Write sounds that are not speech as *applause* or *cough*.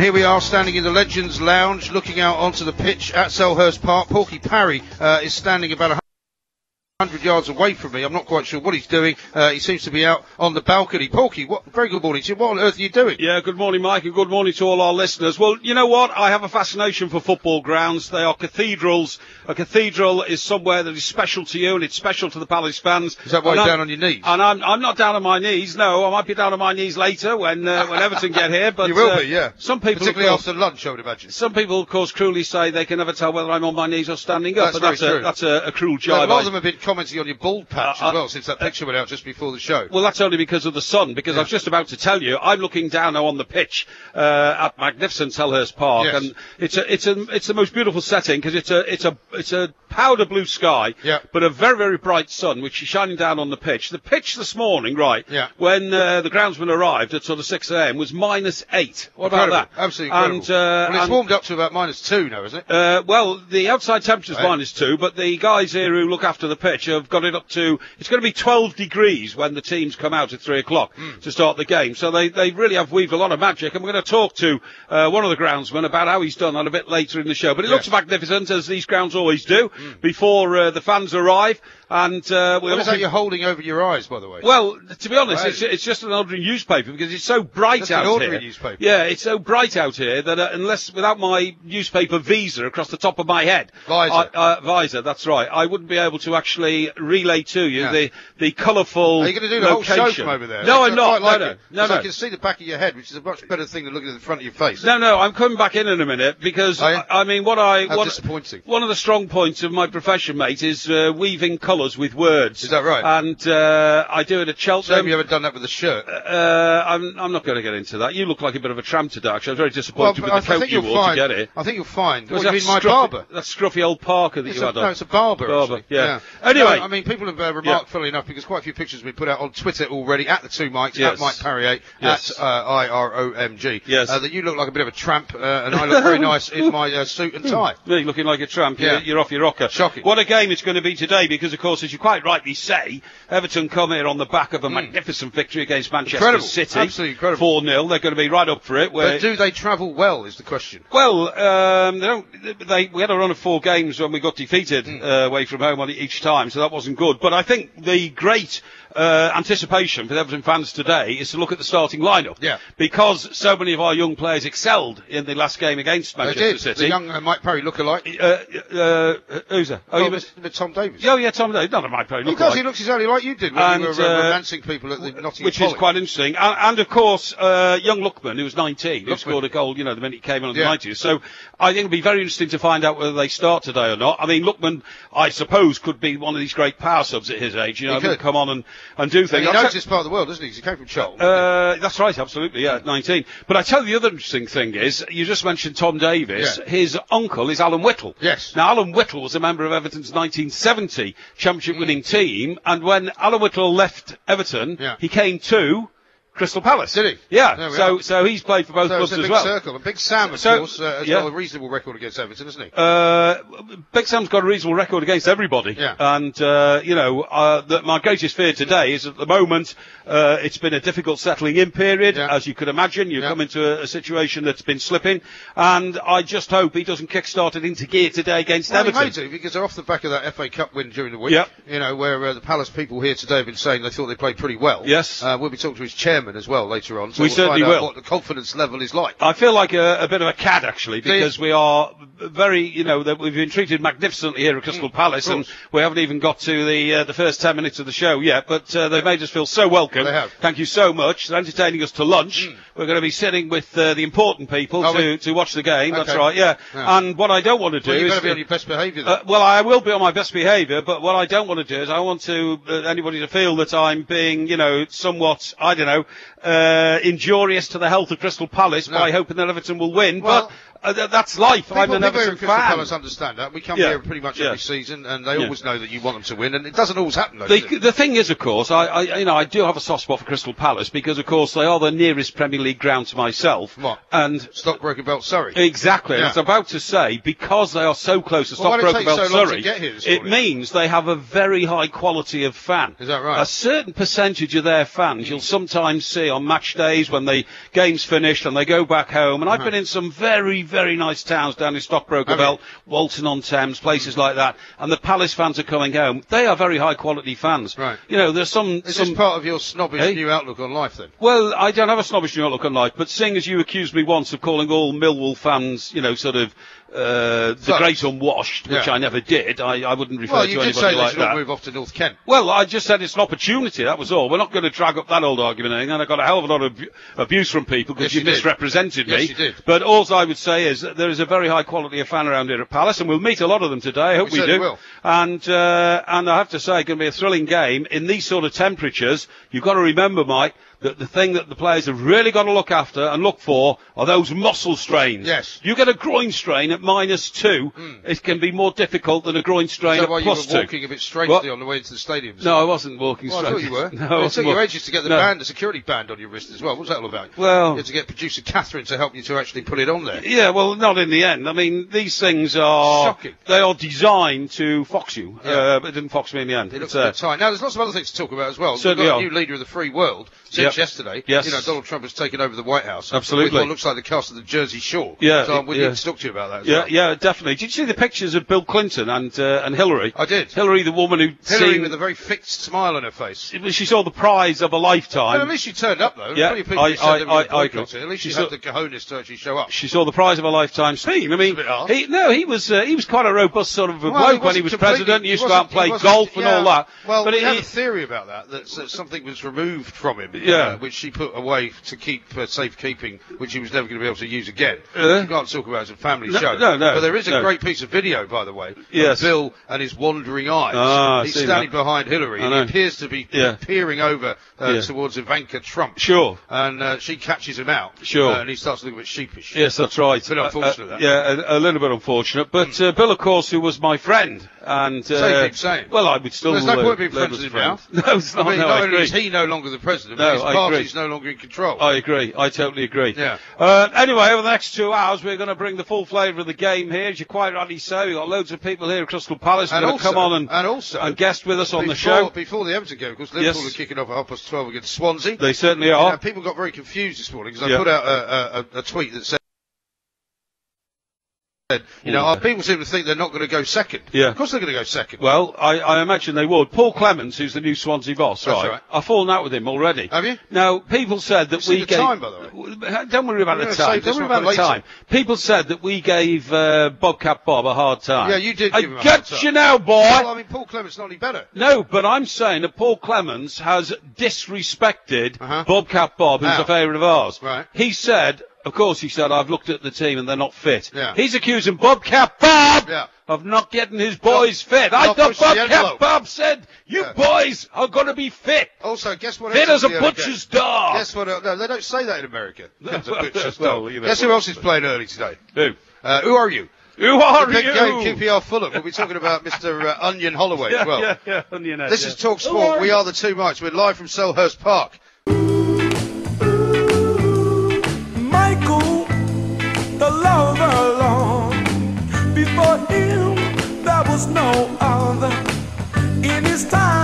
here we are standing in the Legends Lounge looking out onto the pitch at Selhurst Park. Porky Parry uh, is standing about 100 yards away from me. I'm not quite sure what he's doing. Uh, he seems to be out on the balcony. Porky, what, very good morning to you. What on earth are you doing? Yeah, good morning, Mike, and good morning to all our listeners. Well, you know what? I have a fascination for football grounds. They are cathedrals. A cathedral is somewhere that is special to you, and it's special to the Palace fans. Is that why And you're I'm- down on your knees? And I'm, I'm not down on my knees. No, I might be down on my knees later when uh, when Everton get here. But *laughs* you will uh, be, yeah. Some people, Particularly course, after lunch, I would imagine. some people, of course, cruelly say they can never tell whether I'm on my knees or standing up. That's but that's very a true. that's a, a cruel No, jibe. a lot I- of them have been commenting on your bald patch Uh, as well since that picture went out just before the show. Well, that's only because of the sun, because I was just about to tell you, I'm looking down now on the pitch uh, at magnificent Selhurst Park, Yes. and it's a, it's a, it's the most beautiful setting because it's a, it's a, it's a powder blue sky, Yeah. but a very, very bright sun which is shining down on the pitch. The pitch this morning, right, Yeah. when uh, the groundsman arrived at sort of 6 a.m. was minus eight. What Incredible. about that? Absolutely incredible. And, uh, well, it's and- warmed up to about minus two now, isn't it? uh, well, the outside temperature is Right. minus two, but the guys here who look after the pitch have got it up to. It's going to be 12 degrees when the teams come out at three o'clock Hmm. to start the game. So they, they really have weaved a lot of magic, and we're going to talk to uh, one of the groundsmen about how he's done that a bit later in the show. But it looks magnificent as these grounds always do before uh, the fans arrive, and uh, we're What is that you're holding over your eyes, by the way? well, to be honest, Right. it's, it's just an ordinary newspaper because it's so bright an out ordinary here. newspaper. Yeah, it's so bright out here that uh, unless without my newspaper visa across the top of my head, Visor. I, uh, visor, that's right, I wouldn't be able to actually relay to you Yeah. the the colourful. Are you going to do the whole show from over there? No, I'm not. like no, it, no, 'cause no, I can see the back of your head, which is a much better thing than looking at the front of your face. No, no, I'm coming back in in a minute because I, I mean what I How what, disappointing. one of the strong points of my profession, mate, is uh, weaving colours with words. Is that right? And uh, I do it at Cheltenham. Shame you haven't done that with a shirt. Uh, I'm, I'm not going to get into that. You look like a bit of a tramp today, actually. I was very disappointed but with the I, I coat you wore find. to get it. I think you'll find. Was What, you mean my Barbour? That scruffy old Parker that It's you a, had on. no, it's a Barbour. Barbour, actually. yeah. Anyway. No, I mean, people have uh, remarked, funnily enough, because quite a few pictures have been put out on Twitter already at the two mics, Yes. at Mike Parrier, Yes. at uh, IROMG. Yes. Uh, that you look like a bit of a tramp, uh, and I look very *laughs* nice in my uh, suit and tie. Me looking like a tramp. Yeah. You're, you're off your rocker. Shocking. What a game it's going to be today because, of course, as you quite rightly say, Everton come here on the back of a magnificent victory against Manchester. Incredible. City. Absolutely incredible. 4 0. They're going to be right up for it. Where But do they travel well? Is the question. Well, um, they don't. They we had a run of four games when we got defeated Hmm. uh, away from home on each time, so that wasn't good. But I think the great uh, anticipation for Everton fans today is to look at the starting lineup. Yeah. Because so many of our young players excelled in the last game against Manchester. City. The young uh, Mike Parry look-alike. uh, uh, who's that? Oh, you with, with Tom Davies. Oh yeah, Tom. Davies. None of my players He does. He looks exactly like you did when And, you were uh, uh, romancing people at the Nottingham which is quite interesting. And, and of course, uh, young Lookman, who was 19, who scored a goal, you know, the minute he came on in Yeah. the 90s. So I think it'll be very interesting to find out whether they start today or not. I mean, Lookman, I suppose, could be one of these great power subs at his age. You know, He could. come on and, and do And things. he knows this part of the world, doesn't he? he came from Charlton. uh, that's right, absolutely, yeah, at 19. But I tell you the other interesting thing is, you just mentioned Tom Davies. Yeah. His uncle is Alan Whittle. Yes. Now, Alan Whittle was a member of Everton's 1970 championship winning mm. team, and when Alan Whittle left Everton, Yeah. he came to Crystal Palace. Did he? Yeah. So, are. so he's played for both so clubs it's a as big well. circle. And Big Sam, of So- course, uh, has yeah. got a reasonable record against Everton, hasn't he? Uh, Big Sam's got a reasonable record against everybody. Yeah. And, uh, you know, uh, the, my greatest fear today is at the moment, uh, it's been a difficult settling in period. Yeah. As you could imagine, you Yeah. come into a, a situation that's been slipping. And I just hope he doesn't kick-start it into gear today against Well, he Everton. may do because they're off the back of that FA Cup win during the week. Yeah. You know, where uh, the Palace people here today have been saying they thought they played pretty well. Yes. Uh, we'll be talking to his chairman as well later on. So We we'll certainly will. what the confidence level is like. I feel like a, a bit of a cad actually you? because we are very, you know, that we've been treated magnificently here at Crystal Palace, and we haven't even got to the uh, the first ten minutes of the show yet. But uh, they've made us feel so welcome. They have. Thank you so much. They're entertaining us to lunch. We're going to be sitting with uh, the important people to, we? to watch the game. That's right. Yeah. Yeah. And what I don't want to do Well, you've is. to be on your best behaviour. Uh, well, I will be on my best behaviour, but what I don't want to do is I want to uh, anybody to feel that I'm being, you know, somewhat, I don't know, uh, injurious to the health of Crystal Palace No. by hoping that Everton will win. Well- but uh, th- that's life. People, I'm an Everton fan. Palace understand that. We come Yeah. here pretty much Yeah. every season, and they Yeah. always know that you want them to win, and it doesn't always happen. Though, The, thing is, of course, I, I, you know, I do have a soft spot for Crystal Palace because, of course, they are the nearest Premier League ground to myself. What? And Stockbroker Belt Surrey. Exactly. I was about to say, because they are so close to Well, why did it Stockbroker Belt so Surrey, get here this it means they have a very high quality of fan. Is that right? A certain percentage of their fans you'll sometimes see on match days when the game's finished and they go back home. And I've been in some very, very nice towns down in Stockbroker? Belt, Walton on Thames, places like that. And the Palace fans are coming home. They are very high quality fans. Right. You know, there's some, Is some this part of your snobbish Hey? new outlook on life then? well, I don't have a snobbish new outlook on life, but seeing as you accused me once of calling all Millwall fans, you know, sort of uh, the Thugs. great unwashed, which Yeah. I never did, I, I wouldn't refer Well, to you did anybody say like that. move off to North Kent. Well, I just said it's an opportunity. That was all. We're not going to drag up that old argument, and I got a hell of a lot of abu- abuse from people because Yes, you, you misrepresented Yes, me. you did. But all I would say is that there is a very high quality of fan around here at Palace, and we'll meet a lot of them today. I hope We we, do. will. And uh, and I have to say, it's going to be a thrilling game in these sort of temperatures. You've got to remember, Mike. That the thing that the players have really got to look after and look for are those muscle strains. Yes. You get a groin strain at minus two, it can be more difficult than a groin strain Is that at why you plus were two. walking a bit strangely What? on the way into the stadium? No, I wasn't walking Well, I thought you were. *laughs* No, I it took you ages to get the No. band, the security band on your wrist as well. What was that all about? Well- you had to get producer Catherine to help you to actually put it on there. Yeah, well, not in the end. I mean, these things are Shocking. they are designed to fox you. Yeah. Uh, but it didn't fox me in the end. It looks uh, bit tight. Now, there's lots of other things to talk about as well. Certainly We've got a new leader of the free world since Yep. yesterday. Yes. You know, Donald Trump has taken over the White House. Absolutely. With what looks like the cast of the Jersey Shore. Yeah, So we yeah. need to talk to you about that yeah, well. yeah, definitely. Did you see the pictures of Bill Clinton and uh, and Hillary? I did. Hillary, the woman who Hillary seemed- with a very fixed smile on her face. she saw the prize of a lifetime. Well, at least she turned up, though. Yeah, Plenty of people I- I- I- I agree. it. At least She you saw- had the cojones to actually show up. She saw the prize of a lifetime scene. I mean, It's a bit hard. he, no, he was uh, he was quite a robust sort of a Well, bloke when he was president. He used to go out and play golf and all that. Well, but we he, have a theory about that, that something was removed from him, Yeah. Uh, which she put away to keep uh, safekeeping, which he was never going to be able to use again. Uh? you can't talk about it as a family No, show. no, no, But there is a no. great piece of video, by the way, Yes. Bill and his wandering eyes. Ah, He's standing that. behind Hillary, and he appears to be Yeah. peering over uh, Yeah. towards Ivanka Trump. Sure. And uh, she catches him out. Sure. uh, and he starts looking a bit sheepish. Yes, that's right. It's a bit Uh, unfortunate, yeah, a, a little bit unfortunate. But uh, Bill, of course, who was my friend, and uh, keep saying. well, I would still. There's no point being friends with him friend. *laughs* No, it's not. I mean, no, not I only is he no longer the president, No, but his I party's agree. no longer in control. I agree. I totally agree. Yeah. Uh, anyway, over the next two hours, we're going to bring the full flavour of the game here. As you quite rightly say, we've got loads of people here at Crystal Palace who And also, come on and, and also, and guest with us on the show. Before the Everton game, because Liverpool Yes. are kicking off at half past 12 against Swansea. They certainly You are. know, people got very confused this morning because I Yeah. put out a, a, a, a tweet that said, you know, Mm. uh, people seem to think they're not going to go second. Yeah. Of course they're going to go second. Well, I, I imagine they would. Paul Clements, who's the new Swansea boss, That's right? right. I've fallen out with him already. Have you? Now, people said that we the gave. time, by the way. Don't worry about the time. Don't worry about the time. People said that we gave uh, Bobcat Bob a hard time. Yeah, you did I give him a get hard time. you now, boy. well, I mean, Paul Clement's not any better. No, but I'm saying that Paul Clements has disrespected Uh-huh. Bobcat Bob, who's a favourite of ours. Right. He said, of course, he said, I've looked at the team and they're not fit. Yeah. He's accusing Bobcat Bob Yeah. of not getting his boys fit. I thought Bobcat. Bob said, you Yeah. boys are going to be fit. Also, guess what? Fit else as a butcher's game? dog. Guess what? No, they don't say that in America. *laughs* It's a butcher's Well, dog. you know. Guess who else is playing early today? Who? Uh, who are you? Who are Big you? game, QPR Fulham. We'll be talking about *laughs* Mr. Uh, Onion Holloway yeah, as well. yeah, yeah, onion This is talkSPORT. We are the two mics. We're live from Selhurst Park. was no other. in his time.